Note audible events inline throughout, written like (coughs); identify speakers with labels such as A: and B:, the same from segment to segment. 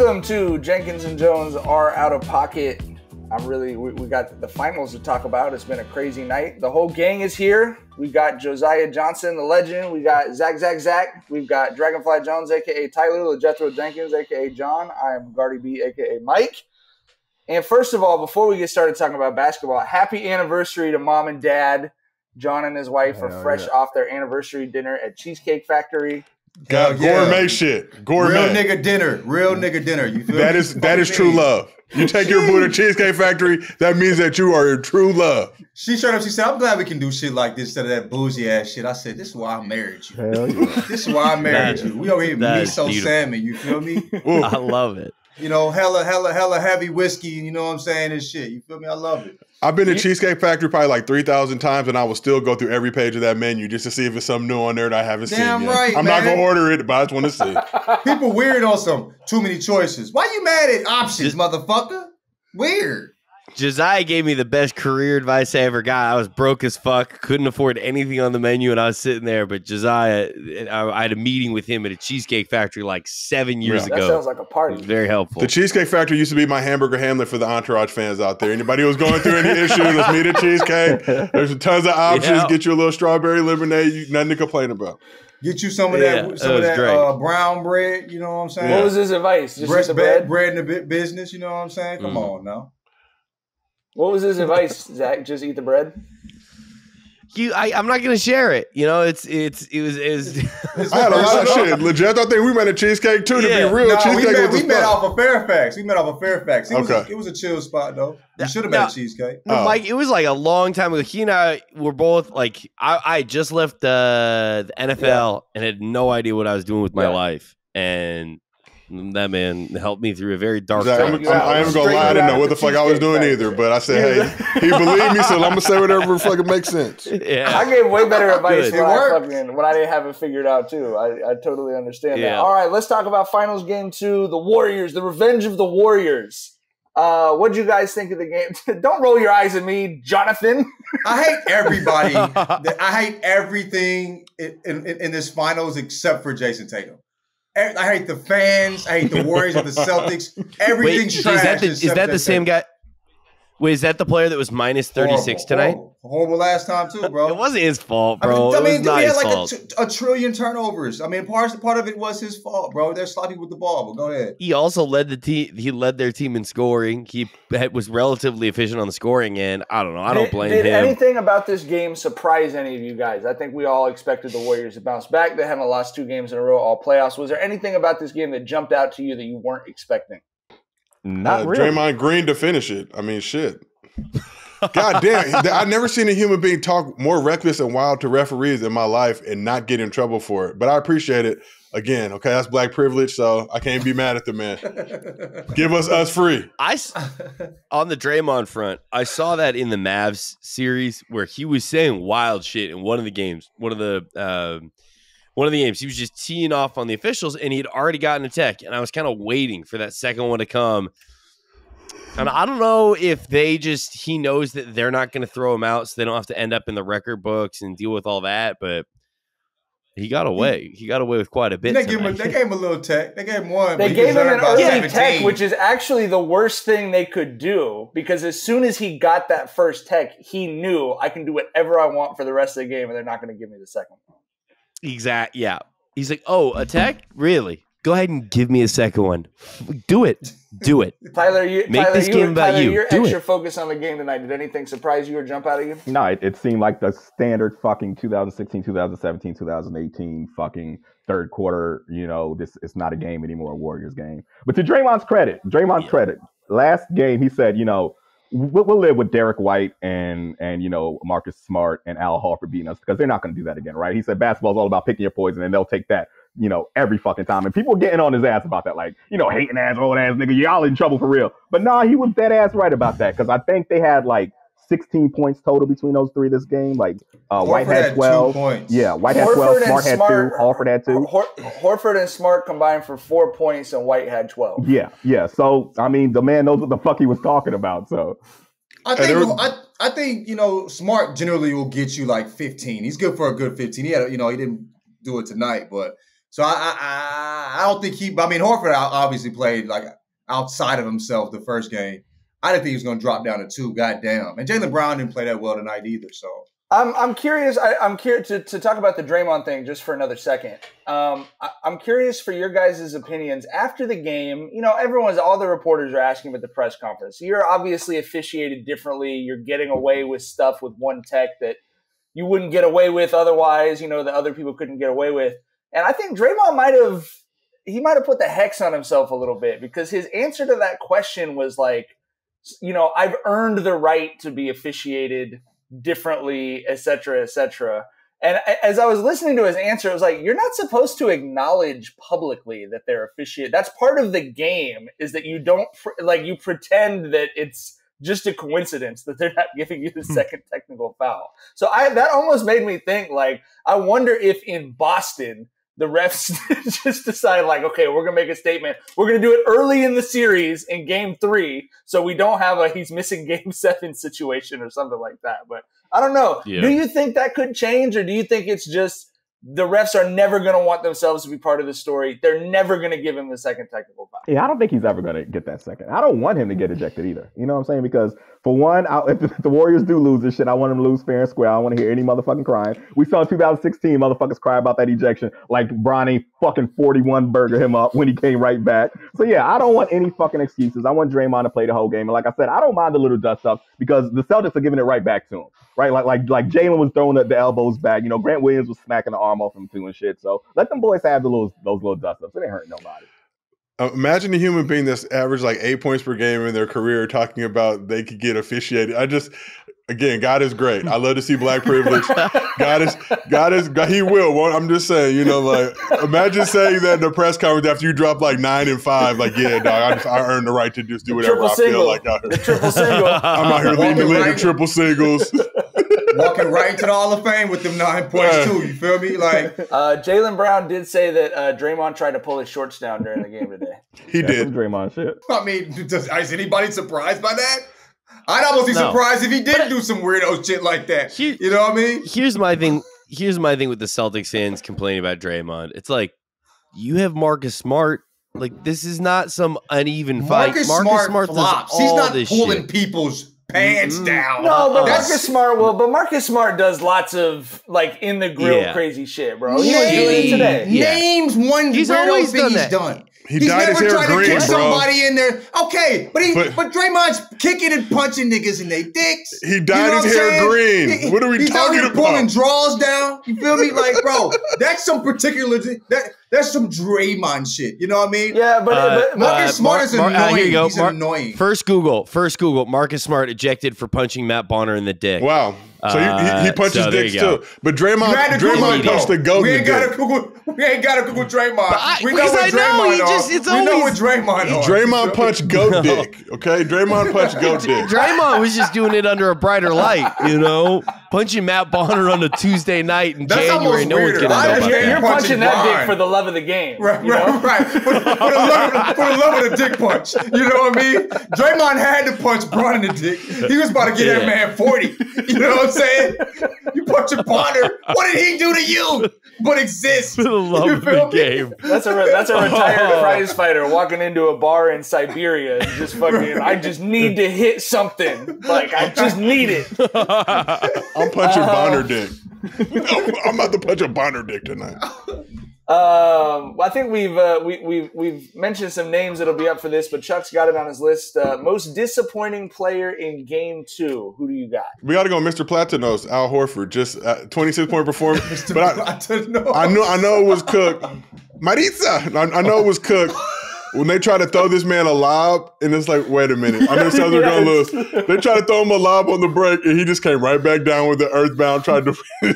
A: Welcome to Jenkins and Jonez are out of pocket. I'm really we, we got the finals to talk about. It's been a crazy night. The whole gang is here. We got Josiah Johnson, the legend. We got Zach, Zach, Zach. We've got Dragonfly Jones, aka Tyler, LeJethro Jenkins, aka John. I am Guardy B, aka Mike. And first of all, before we get started talking about basketball, happy anniversary to mom and dad. John and his wife are fresh
B: yeah.
A: off their anniversary dinner at Cheesecake Factory.
B: Got
C: Hell yeah.
B: gourmet shit.
C: Real nigga dinner. Real nigga dinner. You feel
B: That
C: me?
B: is that is true love. You take your boo to Cheesecake Factory, that means that you are in true love.
C: She showed up. She said, "I'm glad we can do shit like this instead of that bougie ass shit." I said, "This is why I married you.
D: Hell yeah.
C: This is why I married
E: That-
C: you. We over here
E: that is
C: miso
E: beautiful.
C: salmon. You feel me?
E: I love it.
C: You know, hella, hella, hella heavy whiskey. You know what I'm saying? And shit. You feel me? I love it.
B: I've been to Cheesecake Factory probably like three thousand times, and I will still go through every page of that menu just to see if it's something new on there that I haven't
C: Damn
B: seen yet.
C: right,
B: I'm not gonna order it, but I just want to see.
C: People weird on some too many choices. Why you mad at options,
E: Just-
C: motherfucker? Weird.
E: Josiah gave me the best career advice I ever got. I was broke as fuck, couldn't afford anything on the menu, and I was sitting there. But Josiah, I, I had a meeting with him at a Cheesecake Factory like seven years
A: That
E: ago.
A: sounds like a
E: It was
A: party.
E: very helpful.
B: The Cheesecake Factory used to be my hamburger Hamlet for the Entourage fans out there. Anybody who's going through any issues, let's meet at Cheesecake. There's tons of options.
E: Yeah.
B: Get you a little strawberry lemonade. You, nothing to complain about.
C: Get you some of
E: Yeah,
C: that, some
E: that
C: of that uh, brown bread. You know what I'm saying?
A: What was his advice? Just
C: bread,
A: eat
C: bread,
A: bread?
C: bread in the business. You know what I'm saying? Come
E: Mhm.
C: on now.
A: What was his (laughs) advice, Zach? Just eat the bread?
E: you, I, I'm not going to share it. You know, it's it's it was it was. (laughs)
B: I (laughs) had a lot of shit. Legit, I think we met at Cheesecake too. To be real,
C: No, we
B: Cheesecake
C: met,
B: was
C: we met off of Fairfax. We met off of Fairfax. It, was,
B: Okay.
C: a, it was a chill spot though. We should have
E: No.
C: met at Cheesecake.
E: No,
B: Oh.
E: Mike, it was like a long time ago. He and I were both like, I, I just left uh, the NFL and had no idea what I was doing with my
A: Yeah.
E: life. And that man helped me through a very dark
B: Exactly. I'm,
E: time.
B: I'm- I ain't gonna lie. I
A: you
B: didn't know what the fuck I was doing
A: Factory.
B: either. But I said, hey, (laughs) he believed me, so I'm gonna say whatever fucking makes sense. (laughs)
E: Yeah.
A: I gave way better (laughs) advice
E: Good.
A: when I, fucking, when I didn't have it figured out too. I, I totally understand that. All right, let's talk about finals game two. The Warriors, the revenge of the Warriors. Uh, what'd you guys think of the game? Don't roll your eyes at me, Jonathan.
C: I hate everybody. I hate everything in, in, in this finals except for Jayson Tatum. I hate the fans. I hate the Warriors and the Celtics.
E: Wait,
C: Everything's
E: is
C: trash.
E: that the, is that the same guy? Wait, is that the player that was minus 36
C: Horrible,
E: tonight?
C: Horrible, Horrible last time too, bro.
E: It wasn't his fault,
C: I mean,
E: bro.
C: I
E: it
C: mean,
E: was
C: dude,
E: not
C: he
E: his
C: had like a,
E: fault.
C: t- a trillion turnovers. I mean, part part of it was his fault, bro. They're sloppy with the ball. But go ahead.
E: he also led the team. He led their team in scoring. He had- was relatively efficient on the scoring end. I don't know. I don't
A: did,
E: blame
A: did
E: him.
A: anything about this game surprise any of you guys? I think we all expected the Warriors to bounce back. They haven't lost two games in a row, all playoffs. Was there anything about this game that jumped out to you that you weren't expecting?
D: Not
B: Uh,
D: really.
B: Draymond Green to finish it. I mean, shit. God damn, I've never seen a human being talk more reckless and wild to referees in my life and not get in trouble for it. But I appreciate it. Again, okay, that's black privilege, so I can't be mad at the man. Give us us free.
E: I s- on the Draymond front, I saw that in the Mavs series where he was saying wild shit in one of the games. One of the um one of the games, he was just teeing off on the officials, and he had already gotten a tech, and I was kind of waiting for that second one to come. And I don't know if they just he knows that they're not going to throw him out, so they don't have to end up in the record books and deal with all that. But he got away. He got away with quite a bit.
C: they, gave him a, they gave him a little tech. They gave him one.
A: They gave him an early
C: 17.
A: tech, which is actually the worst thing they could do because as soon as he got that first tech, he knew I can do whatever I want for the rest of the game and they're not going to give me the second one.
E: Exact. Yeah. He's like, oh, attack? Really? Go ahead and give me a second one. Do it. Do it. (laughs)
A: Tyler, you,
E: Make
A: Tyler,
E: this
A: you,
E: game about
A: Tyler,
E: you.
A: Your
E: Do
A: extra
E: it.
A: focus on the game tonight. Did anything surprise you or jump out at you?
D: No, it, it seemed like the standard fucking 2016, 2017, 2018 fucking third quarter. You know, this it's not a game anymore, a Warriors game. But to Draymond's credit, Draymond's
E: Yeah.
D: credit, last game he said, you know, we'll, we'll live with Derrick White and and you know Marcus Smart and Al Horford beating us because they're not going to do that again, right? He said basketball's all about picking your poison, and they'll take that. You know, every fucking time. And people getting on his ass about that, like, you know, hating ass, old ass nigga, y'all in trouble for real. But nah, he was dead ass right about that. Cause I think they had like 16 points total between those three this game. Like uh, White
C: Horford
D: had
C: two
D: 12.
C: points.
D: Yeah, White had 12, Smart had
A: Smart-
D: two, Horford had two.
A: Hor- Horford and Smart combined for four points and White had 12.
D: Yeah, yeah. So I mean, the man knows what the fuck he was talking about. So
C: I think
B: there-
C: I, I think you know Smart generally will get you like 15. He's good for a good 15. He had a- you know he didn't do it tonight, but So I, I, I, I don't think he. I mean, Horford obviously played like outside of himself the first game. I didn't think he was going to drop down to two. Goddamn. And Jaylen Brown didn't play that well tonight either. So
A: I'm I'm curious. I, am curious to, to talk about the Draymond thing just for another second. Um, I, am curious for your guys' opinions after the game. You know, everyone's all the reporters are asking about the press conference. You're obviously officiated differently. You're getting away with stuff with one tech that you wouldn't get away with otherwise. You know, that other people couldn't get away with. And I think Draymond might have he might have put the hex on himself a little bit because his answer to that question was like, you know, I've earned the right to be officiated differently, et cetera, et cetera. And as I was listening to his answer, it was like, you're not supposed to acknowledge publicly that they're officiated. That's part of the game is that you don't, like, you pretend that it's just a coincidence that they're not (laughs) giving you the hmm. second technical foul. So I, that almost made me think, like, I wonder if in Boston, the refs (laughs) just decide like, okay, we're gonna make a statement. We're gonna do it early in the series in game three, so we don't have a he's missing (laughs) game seven situation or something like that. But I don't know. Yeah. Do you think that could change, or do you think it's just the refs are never going to want themselves to be part of the story. They're never going to give him the second technical foul.
D: Yeah, I don't think he's ever going to get that second. I don't want him to get ejected either. You know what I'm saying? Because for one, I, (laughs) if the Warriors do lose this shit, I want them to lose fair and square. I don't want to hear any motherfucking crying. We saw in 2016 motherfuckers cry about that ejection like Bronny fucking 41 burger him up when he came right back. So yeah, I don't want any fucking excuses. I want Draymond to play the whole game. And like I said, I don't mind the little dust up because the Celtics are giving it right back to him right? Like like like Jaylen was throwing the, the, elbows back. You know, Grant Williams was smacking the arm off him too and shit. So let them boys have the little those little dust ups. It ain't hurting nobody.
B: Uh, imagine a human being that's averaged like eight points per game in their career talking about they could get officiated. I just, again, God is great. I love to see black privilege. God is, God is, God, He will. I'm just saying, you know, like imagine saying that in the press conference after you drop like nine and five, like, yeah, dog, I, just, I earned the right to just do whatever I single. feel like. Out here.
A: The triple single.
B: I'm out here leading the league in triple singles.
C: Walking right into the Hall of Fame with them nine points too. You feel me? Like
A: uh, Jaylen Brown did say that uh, Draymond tried to pull his shorts down during the game today. (laughs)
B: he yeah, did.
D: Draymond shit.
C: I mean, does, is anybody surprised by that? I'd almost be no. surprised if he didn't do some weirdo shit like that. Here, you know what I mean?
E: Here's my thing. Here's my thing with the Celtics fans complaining about Draymond. It's like you have Marcus Smart. Like this is not some uneven fight.
C: Marcus, Marcus Smart, Smart flops. He's not pulling shit. people's pants mm-hmm. down.
A: No, but That's, Marcus Smart will. But Marcus Smart does lots of like in the grill yeah. crazy shit, bro. He was doing it today.
C: Yeah. Names one he's always done he's that. done.
B: He He's never tried to kick
C: somebody in there. Okay, but he but, but Draymond's kicking and punching niggas in their dicks.
B: He dyed you know his hair saying? green. He, what are we he's talking out here about?
C: Pulling draws down. You feel me? Like, bro, that's some particular that that's some Draymond shit. You know what I mean?
A: Yeah, but, uh, but
C: Marcus uh, Smart Mar- is annoying. Uh, here you go. He's Mar- annoying.
E: First Google. First Google. Marcus Smart ejected for punching Matt Bonner in the dick.
B: Wow. So he, he, he punches so dicks too. But Draymond, Draymond punched the goat. Dick.
C: We ain't got to Google. We ain't got to Google Draymond. I,
E: we know what Draymond know, just, it's
C: We always, know what Draymond
B: on. Draymond punched goat no. (laughs) dick. Okay, Draymond punched goat (laughs) dick.
E: Draymond was just doing it under a brighter light. You know, punching Matt Bonner on a Tuesday night in That's January. No one's gonna know about
A: You're, you're punching that dick for the love of the game.
C: Right, right, (laughs) right. For, for, the love of, for the love of the dick punch. You know what I mean? Draymond had to punch Bron in the dick. He was about to get yeah. that man 40. You know what I'm saying? You punching Bonner. What did he do to you? But exist.
E: For the love of the me? game.
A: That's a that's a retired oh. (laughs) prize fighter walking into a bar in Siberia and just fucking. I just need to hit something. Like I just need it. (laughs)
B: I'm punching uh, Bonner dick. I'm about to punch a Bonner dick tonight.
A: Um, I think we've uh, we, we've we've mentioned some names that'll be up for this, but Chuck's got it on his list. Uh, most disappointing player in Game Two. Who do you got?
B: We got to go, Mr. Platinos, Al Horford. Just uh, 26 point performance. (laughs) but I, I know I know it was Cook. Maritza, I, I know it was Cook. When they try to throw this man a lob, and it's like, wait a minute, I know (laughs) Celtics yes. gonna lose. They try to throw him a lob on the break, and he just came right back down with the earthbound, tried to. (laughs)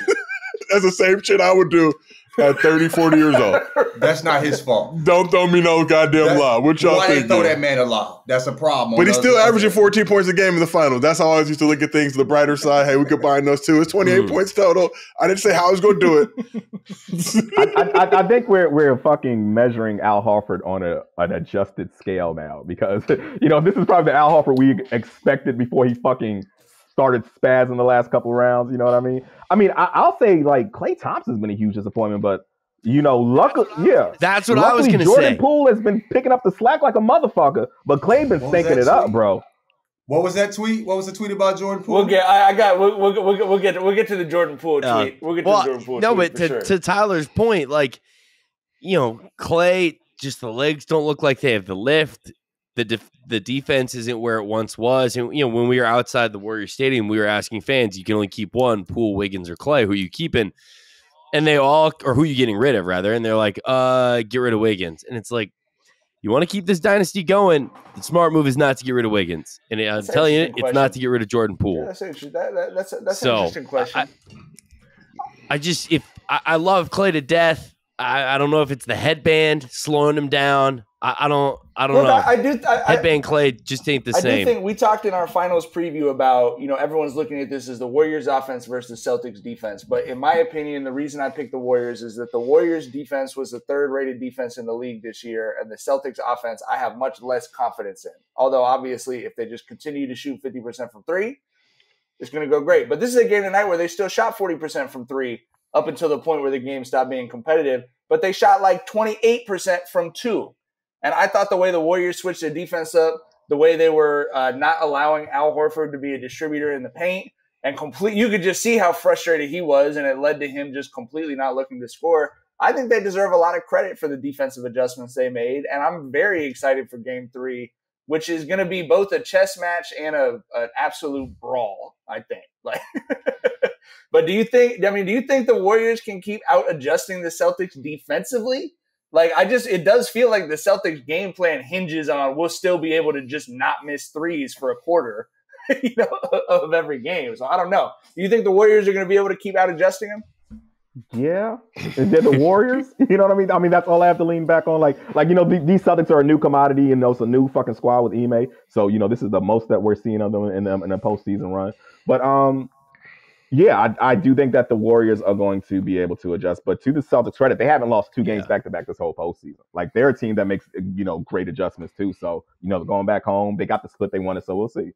B: That's the same shit I would do at 30, 40 years old. (laughs)
C: That's not his fault.
B: Don't throw me no goddamn That's, lob. What y'all
C: why
B: think?
C: Why throw that man a lob? That's a problem.
B: But he's still averaging 14 points a game in the finals. That's how I always used to look at things the brighter side. Hey, we could combine those two. It's 28 mm. points total. I didn't say how I was going to do
D: it. (laughs) I, I, I, think we're we're fucking measuring Al Horford on a an adjusted scale now because (laughs) you know this is probably the Al Horford we expected before he fucking started spazzing in the last couple rounds. You know what I mean? I mean, I, will say like Klay Thompson's been a huge disappointment, but You know, luckily, yeah.
E: That's what I was
D: Luckily,
E: gonna say. Jordan.
D: Poole has been picking up the slack like a motherfucker, but Klay been
C: What
D: stinking it up, bro.
C: What was that tweet? What was the tweet about Jordan Poole?
A: We'll get. I, I got. We'll, we'll, we'll, we'll get. We'll get to the Jordan Poole tweet.
E: Uh,
A: we'll get to
E: well,
A: the Jordan Poole
E: no,
A: tweet
E: but
A: for
E: to,
A: sure.
E: to Tyler's point, like, you know, Klay, just the legs don't look like they have the lift. The def- the defense isn't where it once was. And, you know, when we were outside the Warrior Stadium, we were asking fans, you can only keep one, Poole, Wiggins, or Klay. Who are you keeping? And they all, or who are you getting rid of, rather? And they're like, uh, get rid of Wiggins. And it's like, you want to keep this dynasty going? The smart move is not to get rid of Wiggins. And I'm
A: That's
E: telling you, it's not to get rid of Jordan Poole.
A: Yeah, that's interesting. That, that, that's a, that's
E: So,
A: an interesting question.
E: I- I just if I, I love Klay to death. I, I don't know if it's the headband slowing him down. I, I don't I don't
A: Look,
E: know.
A: I, I do. I, I,
E: headband Klay just ain't the
A: I
E: same.
A: do think we talked in our finals preview about you know everyone's looking at this as the Warriors offense versus Celtics defense, but in my opinion, the reason I picked the Warriors is that the Warriors defense was the third rated defense in the league this year, and the Celtics offense I have much less confidence in. Although obviously, if they just continue to shoot fifty percent from three, it's going to go great. But this is a game tonight where they still shot forty percent from three up until the point where the game stopped being competitive, but they shot like twenty eight percent from two. And I thought the way the Warriors switched their defense up, the way they were uh, not allowing Al Horford to be a distributor in the paint, and complete, you could just see how frustrated he was, and it led to him just completely not looking to score. I think they deserve a lot of credit for the defensive adjustments they made, and I'm very excited for Game Three, which is going to be both a chess match and a an absolute brawl. I think. (laughs) Like, but do you think? I mean, do you think the Warriors can keep out adjusting the Celtics defensively? Like I just it does feel like the Celtics game plan hinges on we'll still be able to just not miss threes for a quarter, (laughs) you know, of every game. So I don't know. Do you think the Warriors are going to be able to keep out adjusting them?
D: Yeah, they're the Warriors. (laughs) You know what I mean? I mean that's all I have to lean back on. Like, like you know, the- these Celtics are a new commodity, and it's a new fucking squad with Ime. So you know, this is the most that we're seeing of them in the in the postseason run. But um, yeah, I, I do think that the Warriors are going to be able to adjust. But to the Celtics' credit, they haven't lost two games back to back this whole postseason. Like they're a team that makes you know great adjustments too. So you know, going back home, they got the split they wanted. So we'll see.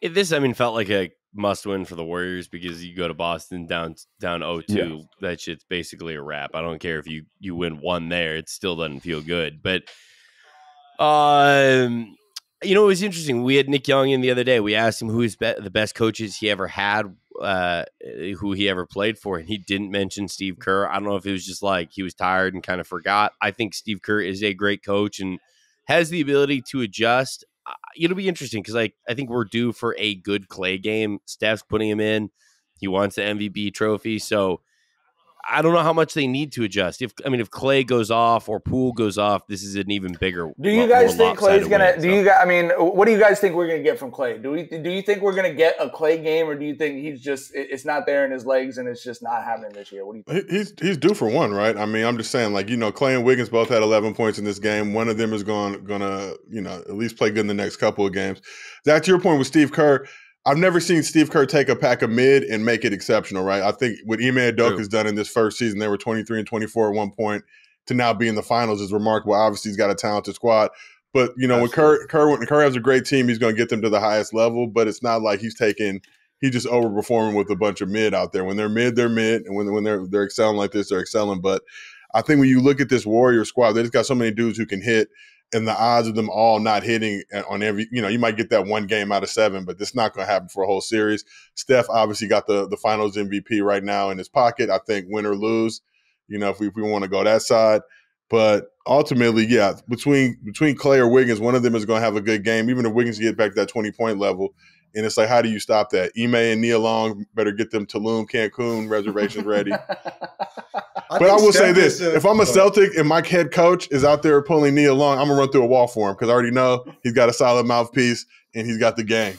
E: This I mean felt like a must win for the Warriors because you go to Boston down down 0-2.
D: Yes.
E: That shit's basically a wrap. I don't care if you you win one there, it still doesn't feel good. But um you know, it was interesting. We had Nick Young in the other day. We asked him who is be- the best coaches he ever had, uh, who he ever played for, and he didn't mention Steve Kerr. I don't know if it was just like he was tired and kind of forgot. I think Steve Kerr is a great coach and has the ability to adjust. It'll be interesting because I, I think we're due for a good Klay game. Steph's putting him in. He wants the MVP trophy, so I don't know how much they need to adjust. If I mean, if Klay goes off or Poole goes off, this is an even bigger.
A: Do you guys think Klay's
E: lopsided
A: gonna?
E: win,
A: Do
E: so.
A: you guys? I mean, what do you guys think we're gonna get from Klay? Do we? Do you think we're gonna get a Klay game, or do you think he's just it's not there in his legs and it's just not happening this year? What do you think?
B: He's he's due for one, right? I mean, I'm just saying, like you know, Klay and Wiggins both had 11 points in this game. One of them is going gonna you know at least play good in the next couple of games. Zach, to your point with Steve Kerr, I've never seen Steve Kerr take a pack of mid and make it exceptional, right? I think what Ime
E: True.
B: has done in this first season, they were 23 and 24 at one point, to now be in the finals is remarkable. Obviously, he's got a talented squad. But you know, when Kerr, Kerr when Kerr has a great team, he's going to get them to the highest level. But it's not like he's taking he's just overperforming with a bunch of mid out there. When they're mid, they're mid, and when when they're they're excelling like this, they're excelling. But I think when you look at this Warrior squad, they just got so many dudes who can hit, and the odds of them all not hitting on every, you know, you might get that one game out of seven, but it's not going to happen for a whole series. Steph obviously got the the Finals MVP right now in his pocket. I think win or lose, you know, if we, if we want to go that side. But ultimately, yeah, between between Klay or Wiggins, one of them is going to have a good game. Even if Wiggins get back to that twenty point level, and it's like, how do you stop that? Ime and Nia Long better get them to Tulum, Cancun reservations ready. (laughs) But I
C: think
B: will say this:
C: is, uh,
B: if I'm a. Celtic and my head coach is out there pulling Nia Long, I'm gonna run through a wall for him because I already know he's got a solid mouthpiece and he's got the game.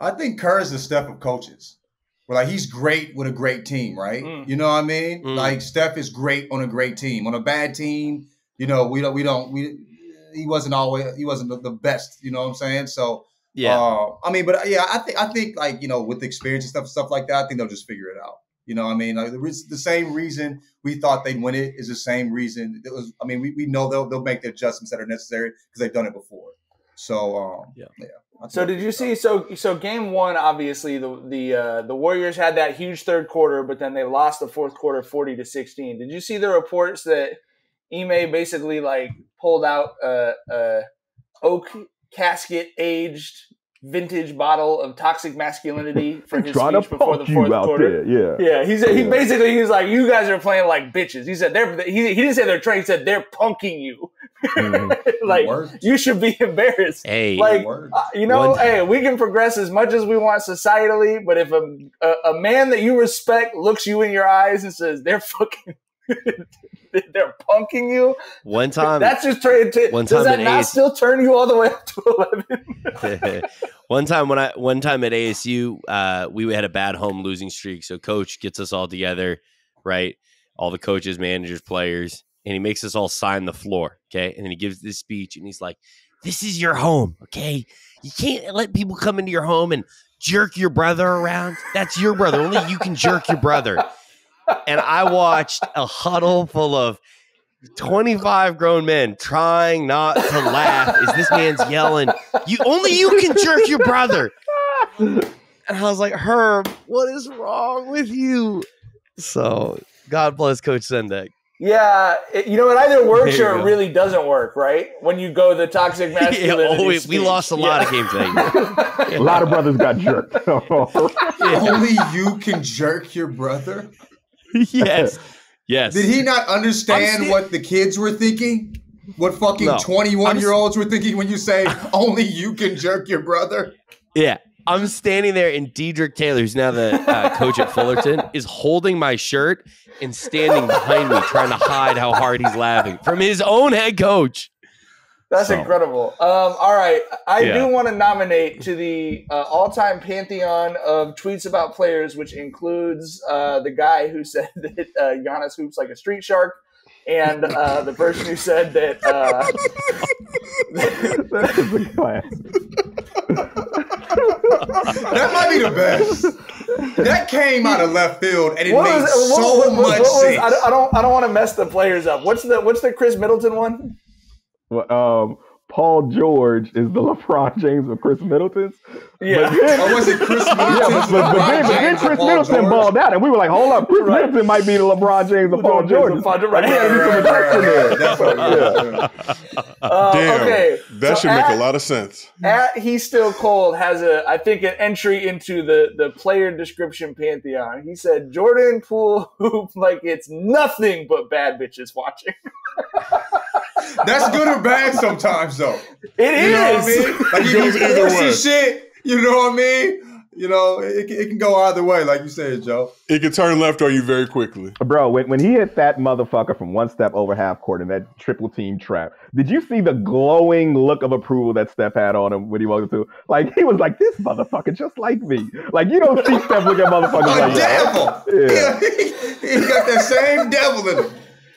C: I think Kerr is the step of coaches. Where like he's great with a great team, right?
A: Mm.
C: You know what I mean?
E: Mm.
C: Like Steph is great on a great team. On a bad team, you know, we don't we don't we he wasn't always he wasn't the, the best, you know what I'm saying? So
E: Yeah,
C: uh, I mean, but yeah, I think I think like, you know, with the experience and stuff stuff like that, I think they'll just figure it out. You know, I mean, like the, re- the same reason we thought they'd win it is the same reason. It was, I mean, we, we know they'll they'll make the adjustments that are necessary because they've done it before. So um,
E: Yeah.
A: So did you see? So so game one, obviously the the uh, the Warriors had that huge third quarter, but then they lost the fourth quarter, forty to sixteen. Did you see the reports that Ime basically like pulled out a, a oak casket aged vintage bottle of toxic masculinity for his
D: Trying to
A: speech before the
D: punk
A: fourth
D: you out
A: quarter?
D: there, yeah.
A: Yeah, he said he basically he was like, "You guys are playing like bitches." He said they're he, he didn't say they're trained. He said they're punking you.
D: Mhm. (laughs)
A: like you should be embarrassed.
E: Hey,
A: Like uh, you know,
E: One-
A: hey, we can progress as much as we want societally, but if a, a a man that you respect looks you in your eyes and says they're fucking (laughs) (laughs) (laughs) they're punking you,
E: one time,
A: that's just turn. To,
E: one
A: does
E: time
A: that not
E: AS
A: still turn you all the way up to (laughs) eleven? (laughs)
E: one time when I one time at ASU, uh, we had a bad home losing streak. So coach gets us all together, right? All the coaches, managers, players, and he makes us all sign the floor. Okay, and then he gives this speech, and he's like, "This is your home. Okay, you can't let people come into your home and jerk your brother around. That's your brother. Only you can jerk your brother." And I watched a huddle full of 25 grown men trying not to laugh as this man's yelling, You only you can jerk your brother. And I was like, Herb, what is wrong with you? So God bless Coach Sendek.
A: Yeah, it, you know, it either works or it really doesn't work, right? When you go the toxic (laughs)
E: Yeah,
A: masculinity.
E: oh, we, we lost a lot
A: Yeah.
E: of games that (laughs)
D: A lot of brothers got jerked.
E: year. (laughs)
C: Only you can jerk your brother. (laughs)
E: yes. (laughs) Yes.
C: Did he not understand
E: I'm
C: what the kids were thinking? What fucking
E: No.
C: 21 year olds were thinking when you say only you can jerk your brother?
E: Yeah. I'm standing there, and Dedrique Taylor, who's now the uh, coach at Fullerton, is holding my shirt and standing behind me, trying to hide how hard he's laughing from his own head coach.
A: That's
D: So-
A: incredible. Um, all right, I
E: Yeah.
A: do want to nominate to the uh, all-time pantheon of tweets about players, which includes uh, the guy who (laughs) said that uh, Giannis hoops like a street shark, and uh, the person who said that. Uh,
D: That is a classic.
C: That might be the best. That came out of left field and it
A: what
C: made
A: was,
C: so
A: what- what- what
C: much
A: was-
C: sense.
A: I, don't- I don't. I don't want to mess the players up. What's the What's the Khris Middleton one?
D: Well, um, Paul George is the (laughs) LeBron James of Khris Middleton's.
A: Yeah.
D: But then-
C: Or was it Khris Middleton? (laughs)
D: Yeah, but, but, but then, but then Khris Middleton balled out, and we were like, "Hold up, Khris
A: Right.
D: Middleton might be the LeBron (laughs) James of Paul George."
A: of Paul George.
D: Like, we had to do some protection there.
C: That's what it is.
A: Uh,
B: Damn,
A: okay.
B: that
A: so
B: should make a lot of sense.
A: at he's still cold has a I think an entry into the the player description pantheon. He said Jordan Poole hoop like it's nothing but bad bitches watching.
C: That's good or bad sometimes, though.
A: It
C: You know what I mean? Like you
B: goes
C: do
B: either way.
C: shit. You know what I mean? You know, it, it can go either way, like you said, Joe.
B: It can turn left on you very quickly.
D: Bro, when, when he hit that motherfucker from one step over half court in that triple team trap, did you see the glowing look of approval that Steph had on him when he walked into? Like he was like, "This motherfucker just like me." Like you don't see Steph look at motherfuckers like that.
C: devil.
D: Yeah. (laughs)
C: he got that same devil in him.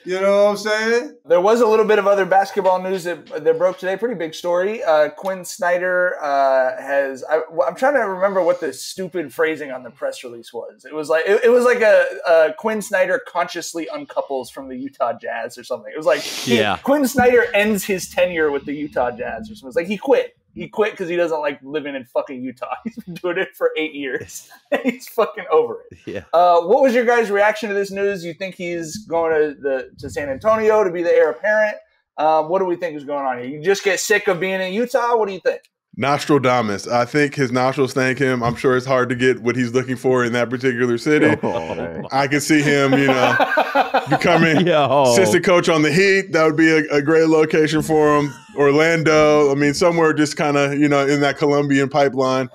C: You know what I'm saying?
A: There was a little bit of other basketball news that, that broke today. Pretty big story. Uh, Quin Snyder uh, has. I, am trying to remember what the stupid phrasing on the press release was. It was like it, it was like a, a Quin Snyder consciously uncouples from the Utah Jazz or something. It was like he-
E: Yeah.
A: Quin Snyder ends his tenure with the Utah Jazz or something. It's like he quit. He quit because he doesn't like living in fucking Utah. (laughs) He's been doing it for eight years. (laughs) He's fucking over it.
E: Yeah.
A: Uh, what was your guys' reaction to this news? You think he's going to the to San Antonio to be the heir apparent? Um, what do we think is going on here? You just get sick of being in Utah? What do you think?
B: Nostradamus. I think his nostrils thank him. I'm sure it's hard to get what he's looking for in that particular city. (laughs)
D: Oh.
B: I can see him, you know, (laughs) becoming
E: Yo.
B: assistant coach on the Heat. That would be a, a great location for him. Orlando. I mean, somewhere just kind of, you know, in that Colombian pipeline.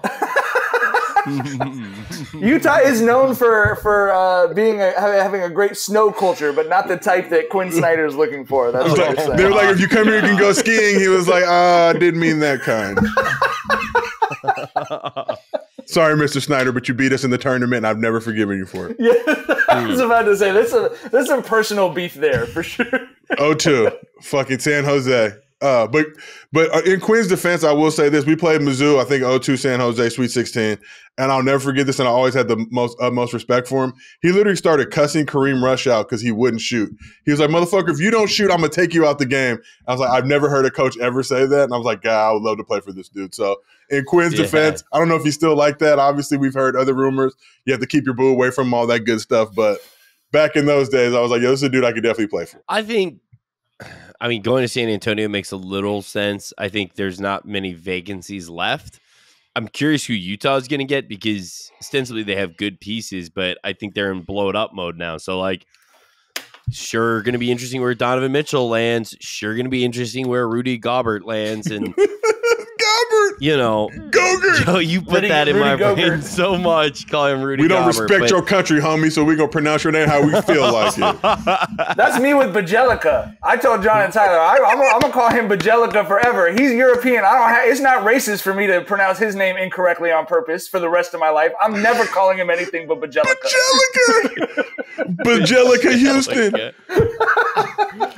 A: Utah is known for for uh, being a, having a great snow culture, but not the type that Quin Snyder is looking for. That's what saying.
B: They were like, if you come here, you can go skiing. He was like, ah, I didn't mean that kind. (laughs) Sorry, Mr. Snyder, but you beat us in the tournament, and I've never forgiven you for it.
A: Yeah, (laughs) I was about to say there's some there's some personal beef there for sure.
B: 0-2, fucking San Jose. Uh, but but uh, in Quin's defense, I will say this: we played Mizzou, I think 02 San Jose Sweet 16, and I'll never forget this. And I always had the most utmost respect for him. He literally started cussing Kareem Rush out because he wouldn't shoot. He was like, "Motherfucker, if you don't shoot, I'm gonna take you out the game." I was like, "I've never heard a coach ever say that," and I was like, "God, I would love to play for this dude." So in Quin's
E: Yeah.
B: defense, I don't know if he's still like that. Obviously, we've heard other rumors. You have to keep your boo away from him, all that good stuff, but. Back in those days, I was like, "Yo, this is a dude I could definitely play for."
E: I think, I mean, going to San Antonio makes a little sense. I think there's not many vacancies left. I'm curious who Utah is going to get because ostensibly they have good pieces, but I think they're in blow it up mode now. So, like, sure, going to be interesting where Donovan Mitchell lands. Sure, going to be interesting where Rudy Gobert lands. And, (laughs) you know,
B: Gogurt.
E: Joe, you put
A: Rudy-
E: that in
A: Rudy
E: my brain so much. Call him Rudy
B: We don't
E: Gobert,
B: respect
E: but-
B: your country, homie, so we gonna pronounce your name how we feel like it. (laughs)
A: That's me with Bajelica. I told John and Tyler, I, I'm, gonna- I'm gonna call him Bajelica forever. He's European. I don't. Ha- it's not racist for me to pronounce his name incorrectly on purpose for the rest of my life. I'm never calling him anything but Bajelica.
B: Bajelica, (laughs) Bajelica Houston.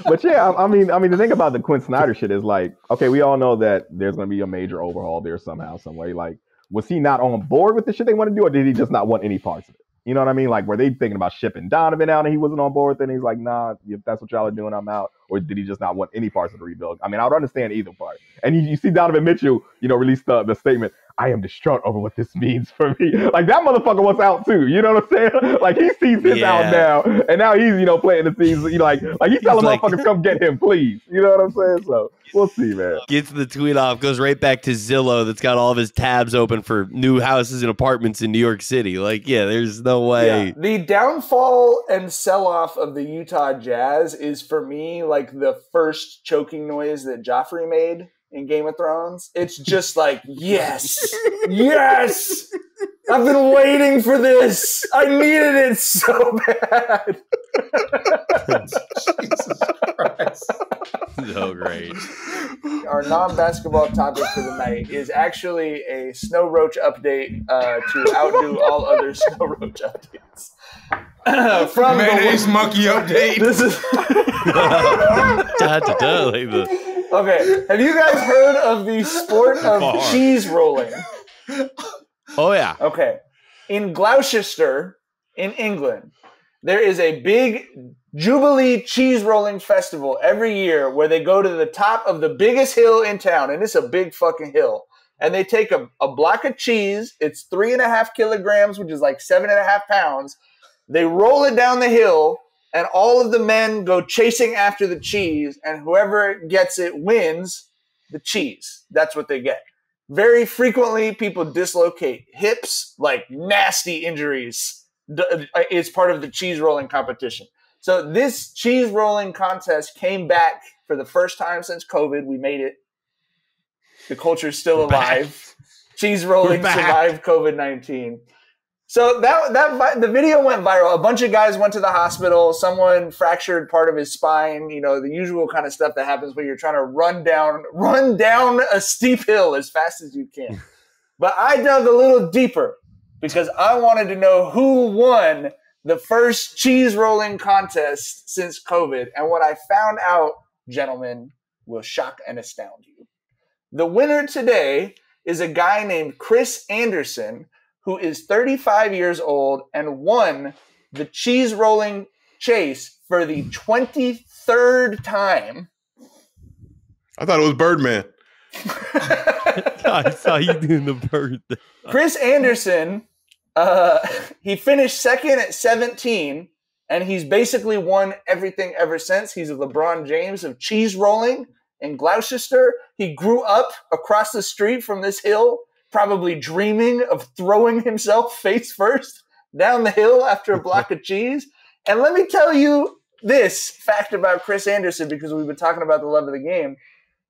D: But yeah, I, I mean, I mean, the thing about the Quin Snyder shit is like, okay, we all know that there's going to be a major overhaul there somehow, some way. Like, was he not on board with the shit they want to do, or did he just not want any parts of it? You know what I mean? Like, were they thinking about shipping Donovan out and he wasn't on board? And he's like, nah, if that's what y'all are doing, I'm out. Or did he just not want any parts of the rebuild? I mean, I would understand either part. And you, you see Donovan Mitchell, you know, release the, the statement, I am distraught over what this means for me. (laughs) Like, that motherfucker was out too. You know what I'm saying? (laughs) Like, he sees his
E: Yeah.
D: out now. And now he's, you know, playing the season. You know, like, like he's telling
E: like-
D: motherfuckers, (laughs) come get him, please. You know what I'm saying? So we'll see, man.
E: Gets the tweet off, goes right back to Zillow that's got all of his tabs open for new houses and apartments in New York City. Like, yeah, there's no way.
A: Yeah. The downfall and sell off of the Utah Jazz is for me like the first choking noise that Joffrey made in Game of Thrones. It's just like, (laughs) yes, (laughs) yes, I've been waiting for this. I needed it so bad.
C: Jesus (laughs) Christ.
E: So great.
A: Our non-basketball topic for the night is actually a snow roach update uh, to outdo all other snow roach updates. (coughs) From the
C: monkey update. (laughs)
A: this is
E: Da, da, da, like the-
A: okay. Have you guys heard of the sport of
E: Far.
A: cheese rolling?
E: oh, yeah.
A: Okay, in Gloucester, in England, there is a big Jubilee cheese rolling festival every year where they go to the top of the biggest hill in town, and it's a big fucking hill. And they take a, a block of cheese, it's three and a half kilograms, which is like seven and a half pounds. They roll it down the hill, and all of the men go chasing after the cheese, and whoever gets it wins the cheese. That's what they get. Very frequently, people dislocate hips, like nasty injuries. Uh, It's part of the cheese rolling competition. So this cheese rolling contest came back for the first time since COVID. We made it. The culture is still
E: We're back.
A: alive. Cheese rolling survived COVID nineteen. So that that the video went viral. A bunch of guys went to the hospital. Someone fractured part of his spine. You know the usual kind of stuff that happens when you're trying to run down run down a steep hill as fast as you can. (laughs) but I dug a little deeper because I wanted to know who won the first cheese rolling contest since COVID. And what I found out, gentlemen, will shock and astound you. The winner today is a guy named Chris Anderson, who is 35 years old and won the cheese rolling chase for the 23rd time.
B: I thought it was Birdman. (laughs)
E: I saw you doing the bird. thing.
A: Chris Anderson, uh, (laughs) he finished second at 17, and he's basically won everything ever since. He's a LeBron James of cheese rolling in Gloucester. He grew up across the street from this hill, probably dreaming of throwing himself face first down the hill after a block of cheese. And let me tell you this fact about Chris Anderson because we've been talking about the love of the game.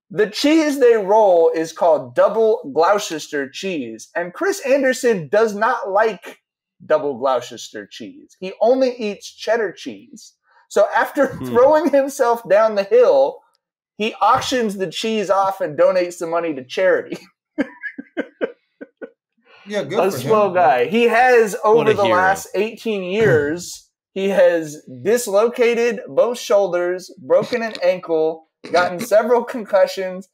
A: The cheese they roll is called double Gloucester cheese, and Chris Anderson does not like double Gloucester cheese. He only eats cheddar cheese. So after
E: Hmm.
A: throwing himself down the hill, he auctions the cheese off and donates the money to charity. (laughs)
C: Yeah, good
A: a
C: for
A: slow
C: him.
A: guy. He has over the
E: hero.
A: last 18 years, he has dislocated both shoulders, broken an ankle, gotten several concussions,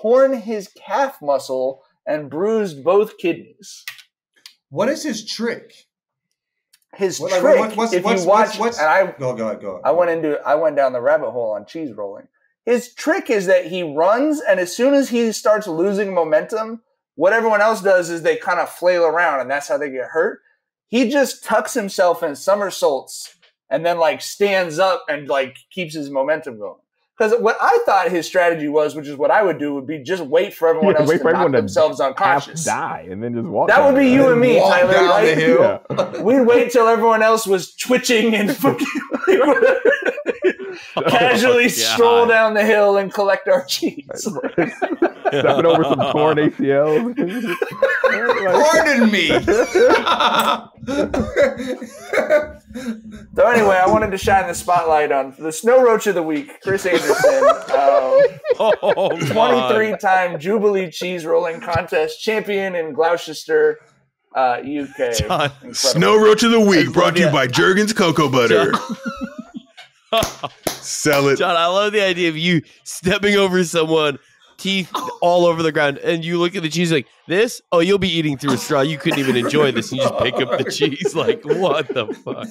A: torn his calf muscle, and bruised both kidneys.
C: What is his trick?
A: His
C: What- like,
A: trick,
C: what- what's-
A: if
C: what's-
A: you watch,
C: what's- what's-
A: and I
C: Go, go, go.
A: I went into I went down the rabbit hole on cheese rolling. His trick is that he runs and as soon as he starts losing momentum, what everyone else does is they kind of flail around and that's how they get hurt. He just tucks himself in somersaults and then like stands up and like keeps his momentum going. Because what I thought his strategy was, which is what I would do, would be just wait for everyone
D: Yeah,
A: else
D: wait
A: to
D: for
A: knock
D: everyone
A: themselves
D: Half
A: unconscious.
D: die and then just walk.
A: That would be you and me, Tyler.
C: down
A: right?
D: Yeah. (laughs)
A: We'd wait till everyone else was twitching and (laughs) fucking (laughs) (laughs) casually
E: Oh,
A: stroll
E: God.
A: down the hill and collect our cheese. (laughs)
D: Stepping over some torn ACLs. (laughs)
C: Pardon me.
A: So anyway, I wanted to shine the spotlight on the snow roach of the week, Chris Anderson, um,
E: Oh,
A: 23-time Jubilee cheese rolling contest champion in Gloucester, uh, UK.
B: Snow Roach of the Week brought to you by Jergens Cocoa Butter. Sell it.
E: John, I love the idea of you stepping over someone, teeth all over the ground, and you look at the cheese like this. Oh, you'll be eating through a straw. You couldn't even enjoy this. And you just pick up the (laughs) cheese. Like, what the fuck,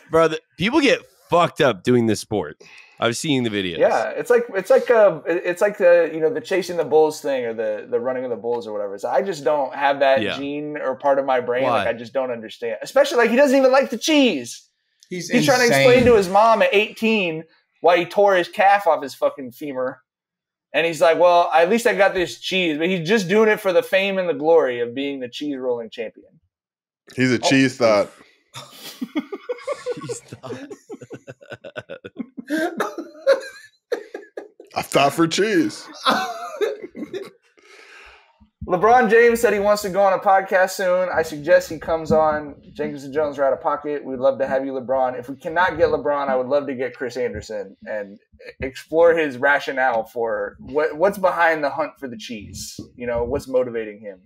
E: (laughs) brother? People get fucked up doing this sport. I've seen the videos.
A: Yeah, it's like it's like uh it's like the you know the chasing the bulls thing or the the running of the bulls or whatever. So I just don't have that
E: Yeah.
A: gene or part of my brain.
E: Why?
A: Like I just don't understand. Especially like he doesn't even like the cheese.
C: He's,
A: He's trying to explain to his mom at 18 why he tore his calf off his fucking femur. And he's like, "Well, at least I got this cheese." But he's just doing it for the fame and the glory of being the cheese rolling champion.
B: He's a oh. cheese thought.
E: He's not-
B: I thought for cheese. (laughs)
A: LeBron James said he wants to go on a podcast soon. I suggest he comes on. Jenkins and Jonez are out of pocket. We'd love to have you, LeBron. If we cannot get LeBron, I would love to get Chris Anderson and explore his rationale for what what's behind the hunt for the cheese. You know, what's motivating him.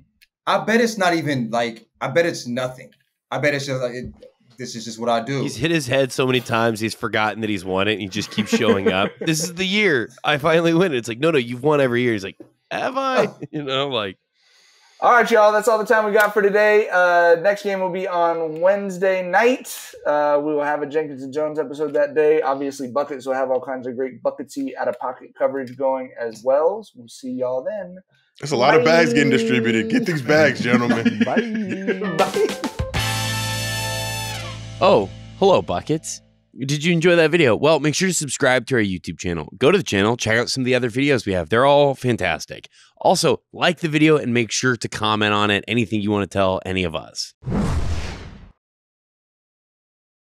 C: I bet it's not even like. I bet it's nothing. I bet it's just like it, this is just what I do.
E: He's hit his head so many times he's forgotten that he's won it. And he just keeps showing up. (laughs) this is the year I finally win it. It's like, no, no, you've won every year. He's like, have I? (laughs) You know, like
A: All right, y'all. That's all the time we got for today. Uh, next game will be on Wednesday night. Uh, we will have a Jenkins and Jonez episode that day. Obviously, buckets will have all kinds of great bucketsy out of pocket coverage going as well. So we'll see y'all then.
B: There's a lot of bags getting distributed. Get these bags, gentlemen. (laughs)
D: Bye.
E: Oh, hello, Buckets. Did you enjoy that video? Well, make sure to subscribe to our YouTube channel. Go to the channel, check out some of the other videos we have. They're all fantastic. Also, like the video and make sure to comment on it, anything you want to tell any of us.